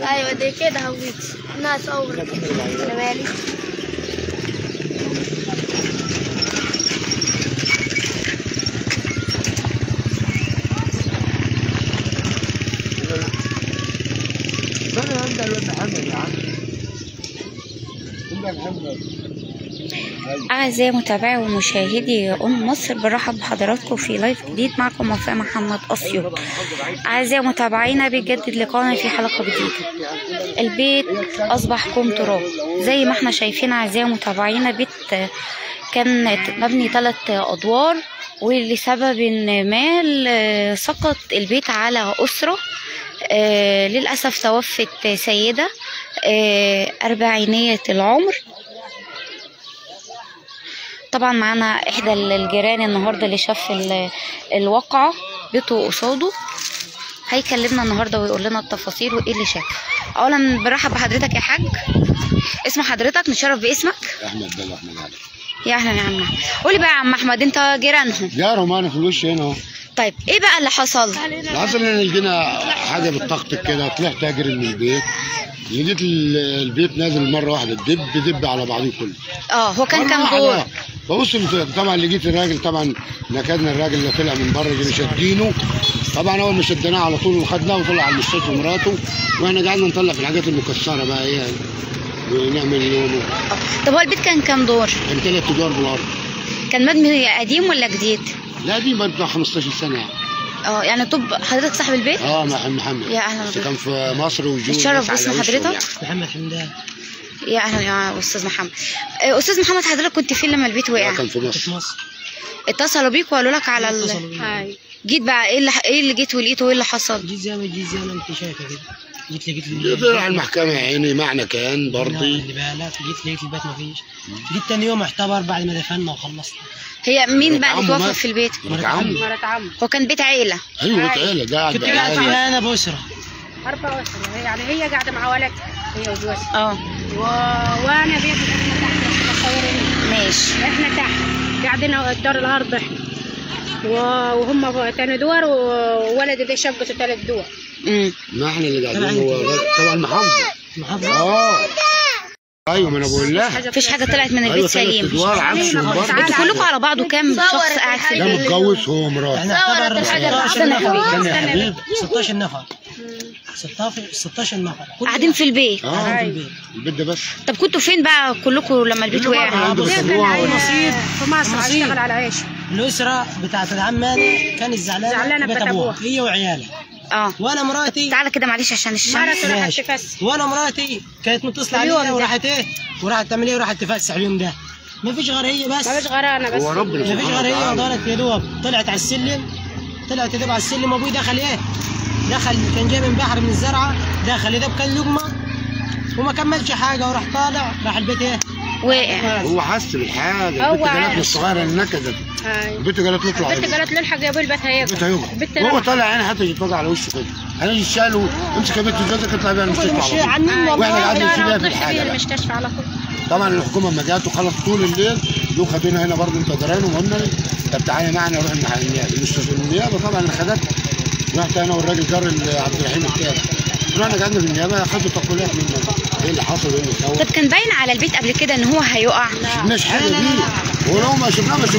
أيوه دي كده هويت. أنا اصور أنا مالي أعزائي متابعي ومشاهدي أم مصر برحب بحضراتكم في لايف جديد معكم وفاء محمد أسيوط. أعزائي متابعينا بيجدد لقاءنا في حلقة جديدة. البيت أصبح كوم تراب. زي ما إحنا شايفين أعزائي متابعينا بيت كان مبني ثلاث أدوار ولسبب ما سقط البيت على أسرة. آه، للأسف توفت سيدة آه، أربعينية العمر. طبعا معانا إحدى الجيران النهارده اللي شاف ال- الواقعه بيته قصاده. هيكلمنا النهارده ويقول لنا التفاصيل وإيه اللي شاف. اولا برحب بحضرتك يا حاج. اسم حضرتك نتشرف باسمك. أحمد بل أحمد علي. يا أهلا يا عم. أحمد. قولي بقى يا عم أحمد أنت جيرانهم. جارهم أنا في الوش هنا أهو. طيب إيه بقى اللي حصل؟ العصر إن لقينا حاجة بالطقطق كده طلعت أجري من البيت. لقيت ال- البيت نازل مرة واحدة دب دب على بعضه كله. آه هو كان كام. دور ببص طبعا لقيت الراجل طبعا نكدنا الراجل اللي طلع من بره جينا شادينه طبعا اول ما شدناه على طول وخدناه وطلع على المستشفى مراته. وإحنا قعدنا نطلع في الحاجات المكسرة بقى إيه ونعمل لونه آه. طب هو البيت كان كام دور؟ كان ثلاث أدوار بالأرض. كان مبني قديم ولا جديد؟ لا دي بقى بتاع 15 سنة. يعني آه يعني طب حضرتك صاحب البيت؟ آه محمد يا أهلا بس. كان في مصر اتشرف ناس على باسم حضرتك؟ يعني. محمد حمدان. يا أهلا يا أستاذ محمد. آه، أستاذ محمد حضرتك كنت فين لما البيت وقع؟ كان في مصر. اتصلوا بيك وقالوا لك على ال... جيت بقى إيه اللي إيه اللي جيت ولقيته وإيه اللي حصل؟ جيت زي ما جيت زي ما انت شايفة كده. جيت لقيت جيت على المحكمة يا عيني معنى كان برضي اللي بالك. جيت لقيت البيت ما فيش. جيت تاني يوم اعتبر بعد ما دفنا وخلصنا. هي مين بقى اللي عمه توفى. في البيت؟ مرات عمي مرات عمي هو كان بيت عيلة. أيوه بيت عيلة. ده قاعد كنت قاعد. فيها أنا بأسرة. أربع أسرة يعني هي قاعدة مع ولدها هي وجوزها آه. و... وأنا بيتي إحنا تحت. مصورين ماشي إحنا تحت. قاعدين الدار الأرض إحنا. و... وهم تاني دور وولدي ده شقته ثلاث دور. امم ما إحنا اللي قاعدين هو طبعا المحافظة محافظة. آه. أيوه ما أنا بقول لها. مفيش حاجة طلعت من البيت ثلاث سليم. أنتوا كلكم على بعض كام شخص قاعد في ده البيت؟ متجوز هو ومراته يعني أعتبر الحاجة 16 اللي نفر. كان يا حبيبي. 16 نفر. 16 16 نفر. كل قاعدين في البيت. آه البيت. ده بس. طب كنتوا فين بقى كلكم لما البيت وقع؟ نصيب في مصر. أشتغل على عيش. الأسرة بتاعت العمانه كانت زعلانة زعلانة بيت ببيت أبوها. أبوها. هي وعيالها. آه. وأنا مراتي تعالى كده معلش عشان الشمس. مرته راحت. تفسح وأنا مراتي كانت متصلة اليوم عليا. وراحت إيه؟ وراحت تعمل إيه؟ وراحت تفسح اليوم ده. ما فيش غير هي بس. ما فيش غير بس. هو ربنا ما فيش غير هي وضلت يا دوب. طلعت على السلم. طلعت يا دوب على السلم. أبوي دخل إيه؟ دخل كان جاي من بحر من الزرعة. دخل يا دوب كان لقمة. وما كملش حاجة. وراح طالع راح البيت إيه؟ وقع. هو حس بالحاجة هو البنت. الصغيرة النكدت البنت قالت له البنت هنا. قالت له الحق يا البيت هيقع هيقع البنت وهو راحت. طالع عيني حتى يتوضع على وشه كده. أنا شاله امسك يا بنت جوزك اطلع بيها المستشفى مش على طول. وإحنا قاعدين نشيلها في بقى. المستشفى على طول. طبعا الحكومة لما جت وخلص طول الليل جو خدونا هنا برضه أنت جيران وقلنا طب تعالى معنا نروح المستشفى النيابه طبعا اللي خدتنا رحت أنا والراجل جار عبد الرحيم التاني. رحنا قعدنا في النيابه خدوا تقولات مننا إيه اللي حصل؟ وايه اللي طب كان باين على البيت قبل كده إن هو هيقع؟ ما شفناش حاجة دي ولو ما شفناه مش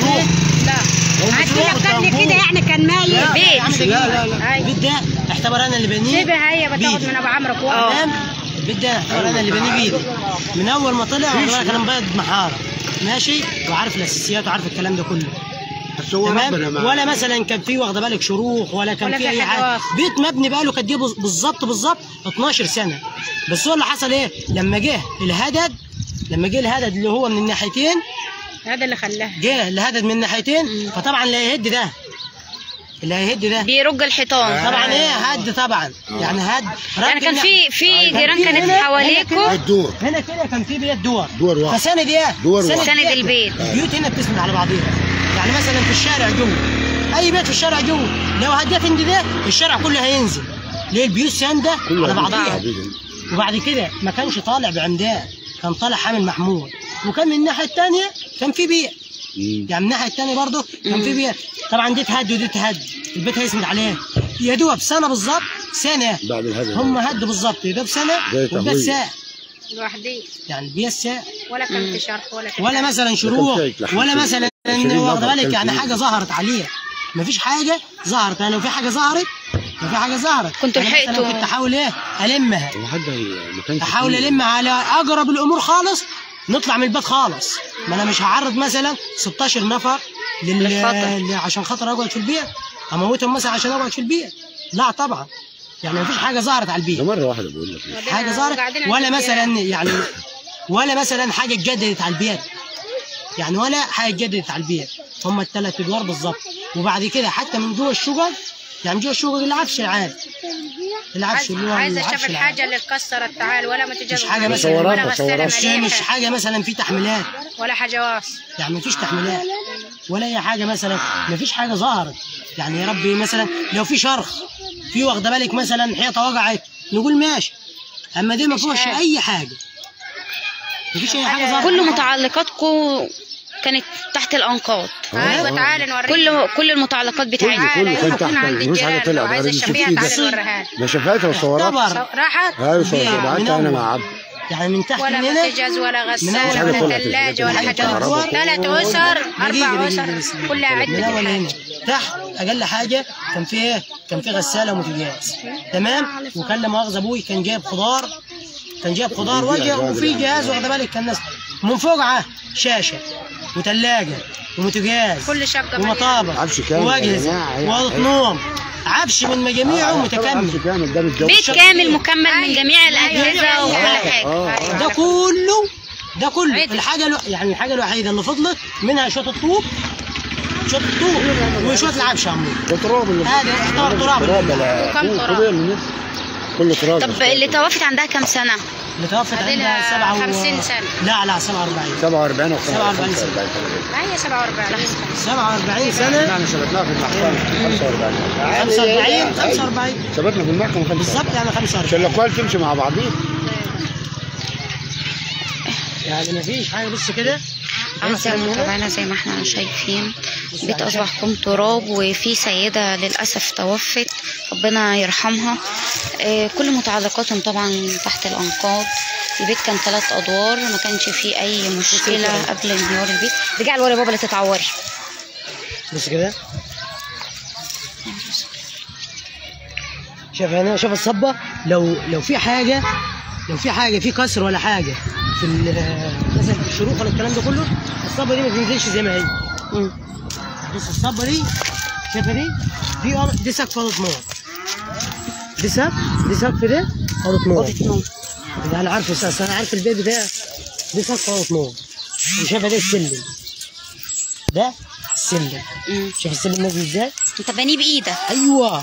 قبل كان كده يعني كان مايل البيت لا لا لا البيت ده اعتبر أنا اللي بنيه سيبها هي بتاخد. من أبو عمرو آه. تمام البيت ده اعتبر أنا اللي بنيه بايدي من أول ما طلع كان مبيض محارة. ماشي؟ وعارف الأساسيات وعارف الكلام ده كله. بس هو ربنا ولا مثلا كان في واخدة بالك شروخ ولا كان ولا في أي حاجة حاجة. بيت مبني بقاله قد إيه بالظبط بالظبط؟ 12 سنة. بس هو اللي حصل إيه؟ لما جه الهدد لما جه الهدد اللي هو من الناحيتين هذا اللي خلاها جه الهدد من الناحيتين فطبعا اللي هيهد ده. اللي هيهد ده. بيرج الحيطان. طبعا إيه؟ هد طبعا. يعني هد. يعني كان في في جيران كانت الدور هنا كده كان في بيت دور. دور واحد. فسند إيه؟ دور سند واحد. بيت. البيت. البيوت هنا بتسند على بعضيها. يعني مثلا في الشارع جوه. أي بيت في الشارع جوه. لو هديت عند ده الشارع كله هينزل. ليه؟ البيوت ساندة على بعضيها. وبعد كده ما كانش طالع بعمدان. كان طالع حامل محمول وكان من الناحية الثانية كان في مم. يعني من الناحيه الثانية برضه كان في بيت طبعا دي تهد ودي تهد البيت هيسند عليه. يا دوب سنة بالظبط سنة. بعد الهدف هم هدوا بالظبط. بسنه زي وده تهويل. ساعة. لوحدي. يعني الساعة ولا كان في شرح ولا في ولا مثلا لحم ولا. مثلا واخد بالك؟ كان يعني. حاجة ظهرت عليها مفيش حاجة ظهرت. أنا لو في حاجة ظهرت لو في حاجة ظهرت. كنتوا أنا مثلاً لحقتوا. كنت أحاول إيه؟ ألمها. هو حد هي- ما كانش أحاول. ألمها على أقرب الأمور خالص نطلع من البيت خالص. ما أنا مش هعرض مثلا 16 نفر لل... عشان خاطر أقعد في البيت أموتهم مثلا عشان أقعد في البيت لا طبعا. يعني مفيش حاجة ظهرت على البيت ده مرة واحدة بقول لك. حاجة ظهرت؟ ولا مثلا يعني ولا مثلا حاجة اتجددت على البيت يعني ولا حاجة اتجددت على البيت هم الثلاث أدوار بالظبط. وبعد كده حتى من جوه الشقق يعني جوه الشقق العفش العادي. العفش اللي هو عايزه العفش أشوف. الحاجة اللي اتكسرت تعال ولا متجاوز مش حاجة مثلا- ولا غسالة. مش حاجة مثلا في تحميلات. ولا حاجة واص يعني مفيش تحميلات. ولا أي حاجة مثلا. مفيش حاجة ظهرت. يعني يا ربي مثلا لو في شرخ في واخدة بالك مثلا حيطة وقعت نقول ماشي. أما دي ما حاجة. أي حاجة. مفيش أي حاجة. ظهرت. كل متعلقاتكم كانت تحت الأنقاض. أيوه تعال نوريك. كل كل المتعلقات بتاعتنا تعال كله كان تحت مفيش حاجة طلعت عايزه أنا تشوفيها شفت تعال بس- نوريها. ده شفاتها وصورات يعتبر راحت. أيوه صورت بيع بعتها من أنا. مع عبد يعني من تحت ولا متجاز ولا غسالة ولا ثلاجه ولا الحاجة حاجة. ثلاث اسر أربع اسر. كلها عده هنا. تحت. أقل حاجة كان في إيه؟ كان في غسالة ومتجاز تمام؟ وكان لا مؤاخذة أبوي كان جايب خضار. كان جايب خضار وجه وفي جهاز واخد بالك؟ كان ناس من فوق شاشة. وثلاجه ومتجاز كل شقه مليانة. ومطابخ عفش كامل يا واجهزه واوضه نوم عفش من مجاميعه متكامل عفش كامل ده متجوز بيت كامل مكمل من جميع الأجهزة وكل حاجة. آه ده كله ده كله. الحاجة ألو... يعني الحاجة الوحيدة اللي فضلت منها شوية الطوب شوية الطوب وشوية العفش يا عمو ده تراب اللي هذا تراب. وكم تراب؟ كله تراب طب اللي توفت عندها كام سنة؟ اللي توفت عندنا عندها سبعة و... 50 سنة. لا لا 47 47 و 47 سنة. لا هي 47 47 سنة. إحنا شبكناها في المحكمة 45 45 45 شبكنا في المحكمة 45 بالظبط يعني 45 عشان الأقوال تمشي مع بعضيها. يعني ما فيش حاجة بص كده. أعزائي المتابعين زي ما إحنا شايفين بيت أصبح كوم تراب وفي سيدة للأسف توفت ربنا يرحمها. آه، كل متعلقاتهم طبعا تحت الأنقاض. البيت كان ثلاث أدوار ما كانش فيه أي مشكلة قبل انهيار البيت. رجع لورا يا بابا لا تتعوري بص كده؟ شوف هنا؟ شوف الصبة؟ لو لو في حاجة لو في حاجة في كسر ولا حاجة. في مثلا في الشروخ ولا الكلام ده كله الصبة دي ما تنزلش زي ما هي. بص الصبة دي شايفها دي؟ دي دي سقف أوضة نور دي سقف دي سقف ده؟ أوضة نور ده أنا عارف أساس أنا عارف البيت بتاعي. دي سقف أوضة نور وشايفها ده السلم. ده السلم. شوف السلم نازل إزاي؟ أنت بانيه بإيدك. أيوه.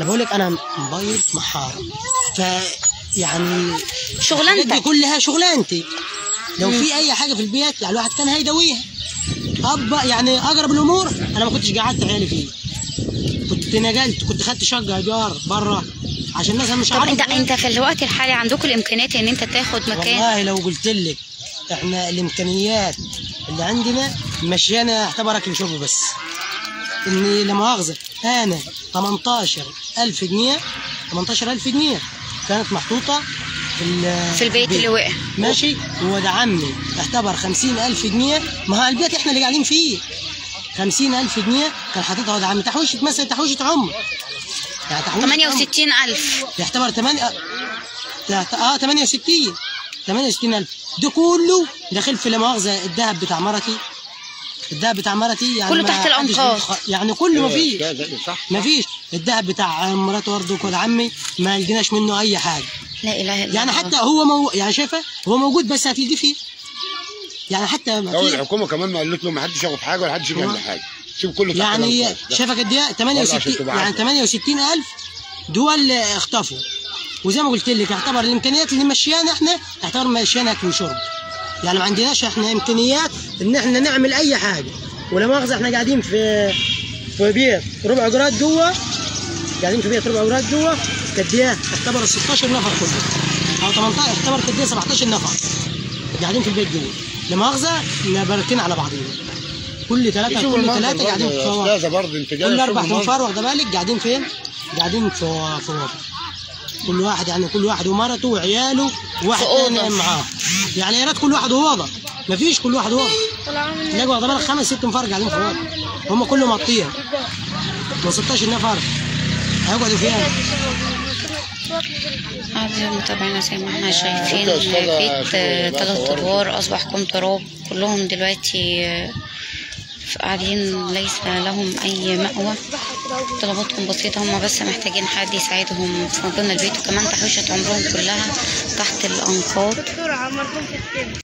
أنا بقول لك أنا موبايل محار. ف يعني الحاجات دي شغلانتك كلها شغلانتي. لو في أي حاجة في البيت يعني الواحد كان هيداويها أب يعني اقرب الأمور أنا ما كنتش قعدت عيالي فيه. كنت نقلت كنت خدت شقة ايجار بره عشان مثلا مش طب عارف أنت أنت في الوقت الحالي عندكم الإمكانيات إن أنت تاخد مكان؟ والله لو قلت لك إحنا الإمكانيات اللي عندنا مشينا يعتبر اكل شرب بس. إني لا مؤاخذة أنا 18000 جنيه 18000 جنيه كانت محطوطة في ال- في البيت اللي وقع ماشي؟ وده عمي. يعتبر 50000 جنيه. ما هو البيت إحنا اللي قاعدين فيه. 50000 جنيه كان حاططها وده عمي. تحويشة مثلا تحويشة عمر. يعني تحويشة عمر. 68000 يعتبر 8 آه 68 68000 ده كله داخل في لا مؤاخذه الذهب بتاع مرتي الذهب بتاع مرتي يعني كله تحت. بيخ- يعني كله ما فيش. ده- ده صح. ما فيش. الذهب بتاع مرات برضه وكل عمي ما لقيناش منه أي حاجة. لا إله إلا يعني الله. حتى هو مو... يعني شايفة؟ هو موجود بس هتلقيه فيه؟ يعني حتى ما في الحكومة كمان ما قالت له ما حدش ياخد حاجة ولا حدش يعمل حاجة. سيب كله يعني. شايفه قد إيه؟ عشان 68 تبقى يعني عارفة. 68000 دول اختفوا. وزي ما قلت لك يعتبر الإمكانيات اللي مشيانا إحنا يعتبر مشيانا اكل وشرب يعني ما عندناش إحنا إمكانيات إن إحنا نعمل أي حاجة. ولا مؤاخذه إحنا قاعدين في في بيت ربع جراد جوه قاعدين في بيت ربع جراد جوه قد إيه يعتبر 16 نفر كله. أو 18 يعتبر قد إيه 17 نفر. قاعدين في البيت جوه. لا مؤاخذة مباركين على بعضينا كل ثلاثة كل ثلاثة قاعدين في أستاذة برضه أنت جاي كل أربع. تنفار واخدة بالك؟ قاعدين فين؟ قاعدين في في وضع كل واحد يعني كل واحد ومرته وعياله وواحد نايم معاه. يعني يا ريت كل واحد اوضه مفيش كل واحد اوضه طلعوا من تلاقوا واخد بالك خمس ست نفار قاعدين في أوضة. هم كلهم مطيها من 16 نفر. هيقعدوا فيها أعزائي المتابعين زي ما إحنا شايفين بيت تلات أدوار أصبح كوم تراب كلهم دلوقتي آه، قاعدين ليس لهم أي مأوى. طلباتهم بسيطة هم بس محتاجين حد يساعدهم في مبنى البيت. وكمان تحويشة عمرهم كلها تحت الأنقاض.